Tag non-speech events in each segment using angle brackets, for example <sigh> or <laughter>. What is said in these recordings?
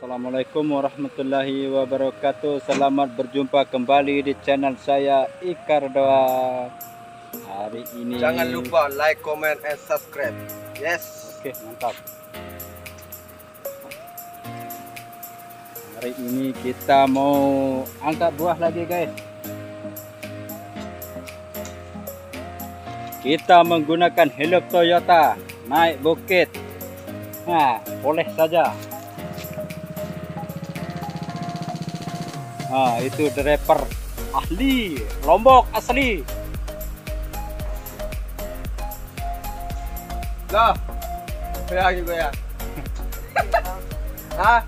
Assalamualaikum warahmatullahi wabarakatuh. Selamat berjumpa kembali di channel saya Ikar Doa. Hari ini Jangan lupa like, comment, and subscribe. Yes. Oke mantap. Hari ini kita mau angkat buah lagi guys. Kita menggunakan helm Toyota Naik bukit. Nah boleh saja Nah, itu driver ahli Lombok asli. Lah. Ya juga <laughs> ya. Hah?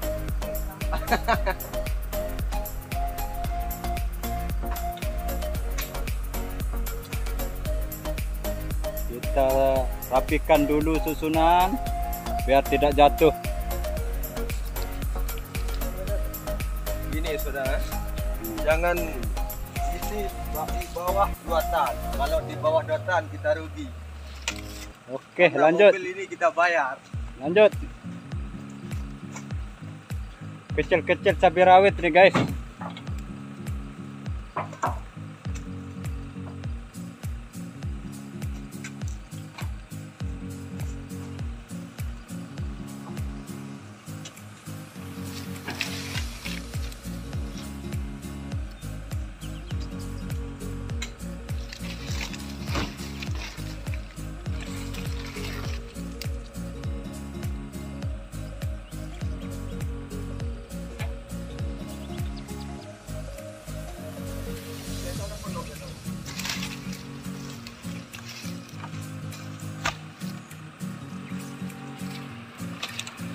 <laughs> Kita rapikan dulu susunan biar tidak jatuh. Gini saudara. Jangan isi di bawah dua tan. Kalau di bawah dua tan kita rugi. Oke, Karena lanjut. Mobil ini kita bayar. Lanjut. Kecil-kecil cabai rawit nih, guys.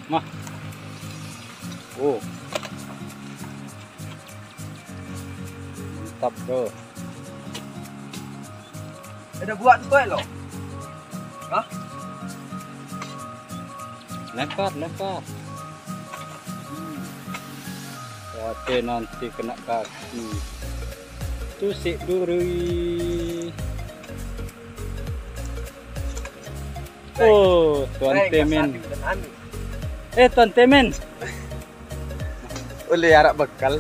Mah. Oh. Mantap, Bro. Ada buat tuh lo. Hah? Lempar, lempar. Hmm. Oke, nanti kena kaki. Tusik duri. Oh, tuan temen. Eh, tuan temen. Oleh harap bekal.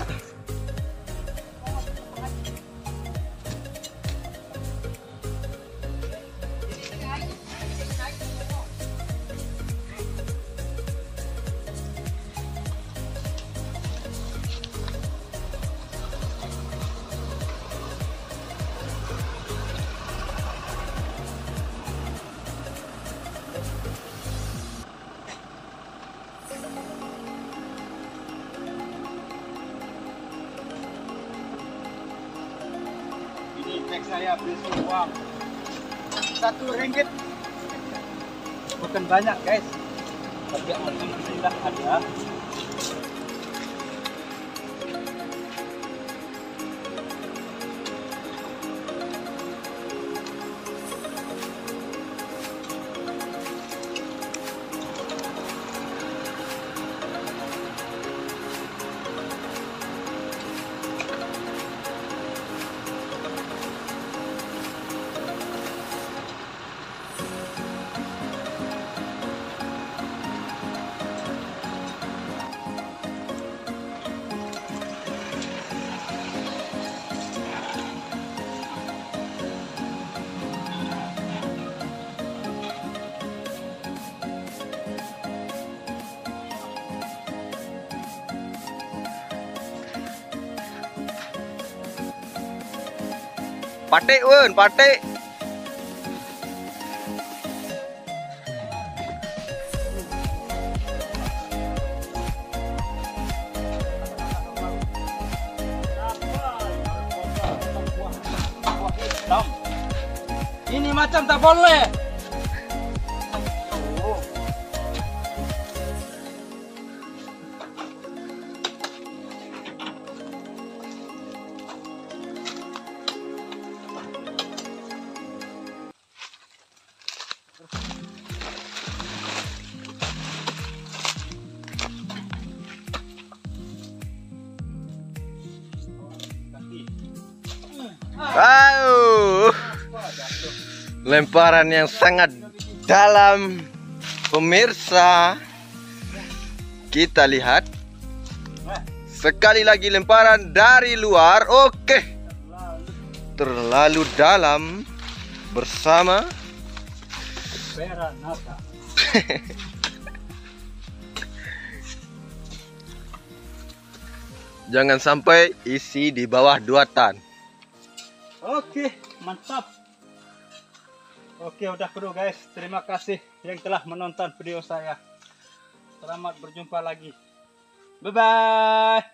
Ini cek saya berisi uang satu ringgit. Bukan banyak guys, tapi alhamdulillah ada. Patik wen, patik. Ini macam tak boleh. Lemparan yang sangat dalam pemirsa. Kita lihat Sekali lagi lemparan dari luar. Oke. Terlalu dalam bersama <laughs> jangan sampai isi di bawah dua tan. Oke, mantap. Oke, udah bro guys. Terima kasih yang telah menonton video saya. Selamat berjumpa lagi. Bye bye.